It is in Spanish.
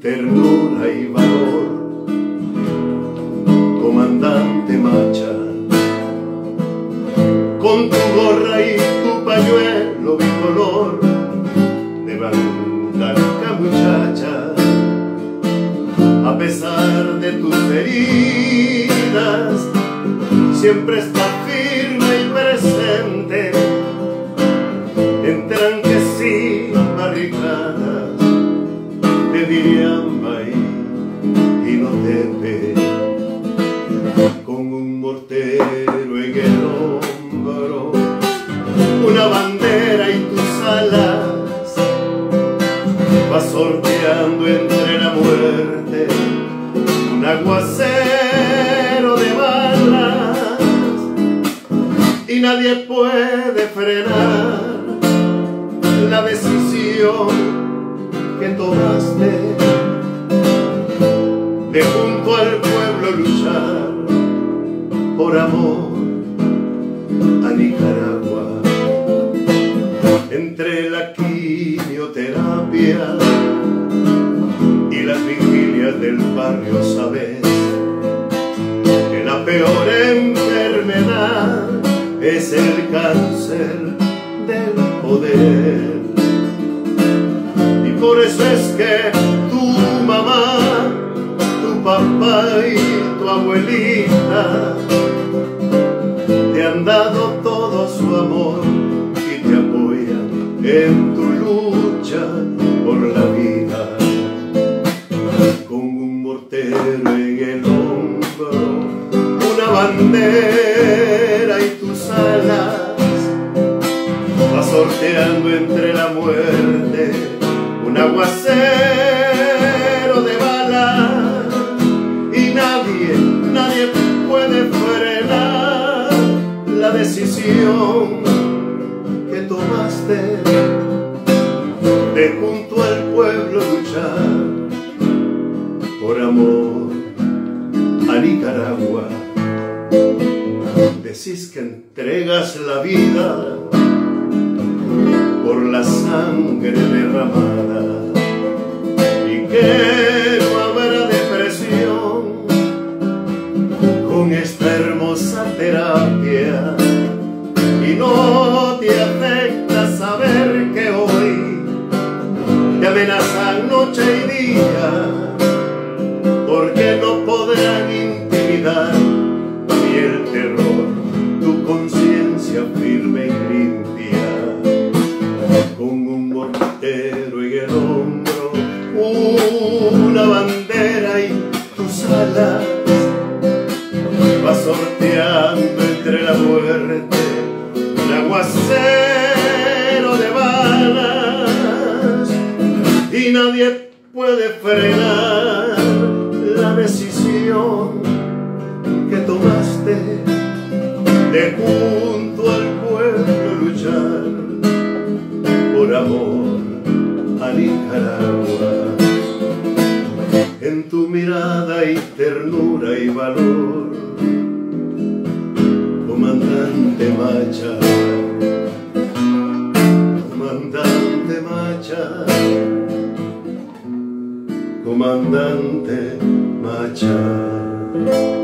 ternura y valor, comandante Macha, con tu gorra y tu pañuelo bicolor de blanca muchacha, a pesar de tus heridas, siempre está de Diriamba y Inotepe con un mortero en el hombro una bandera y tus alas va sorteando entre la muerte un aguacero de balas. Y nadie puede frenar la decisión a Nicaragua entre la quimioterapia y las vigilias del barrio sabes que la peor enfermedad es el cáncer del poder. Y por eso es que tu mamá, tu papá y tu abuelita dado todo su amor y te apoyan en tu lucha por la vida. Con un mortero en el hombro, una bandera y tus alas va sorteando entre la muerte un aguacero decisión que tomaste de junto al pueblo luchar por amor a Nicaragua. Decís que entregas la vida por la sangre derramada y que no habrá depresión con esta hermosa terapia y no te afecta saber que hoy te amenazan noche y día porque no podrán intimidar ni el terror. Tu conciencia firme y limpia con un mortero en el hombro una bandera y tus alas. Va sorteando entre la muerte aguacero de balas y nadie puede frenar la decisión que tomaste de junto al pueblo luchar por amor a Nicaragua. En tu mirada y ternura y valor, comandante Macha, comandante Machado.